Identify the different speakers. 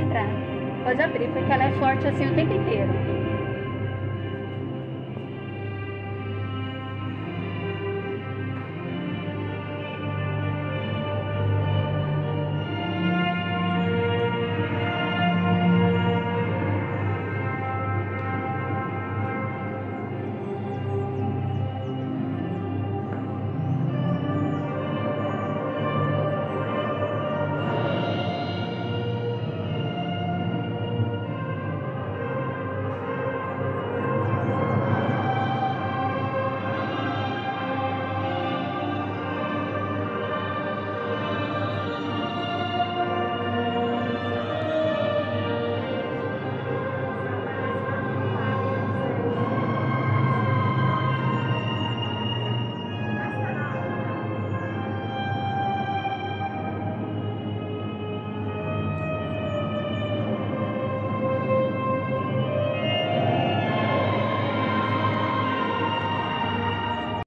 Speaker 1: entrar. Pode abrir, porque ela é forte assim o tempo inteiro.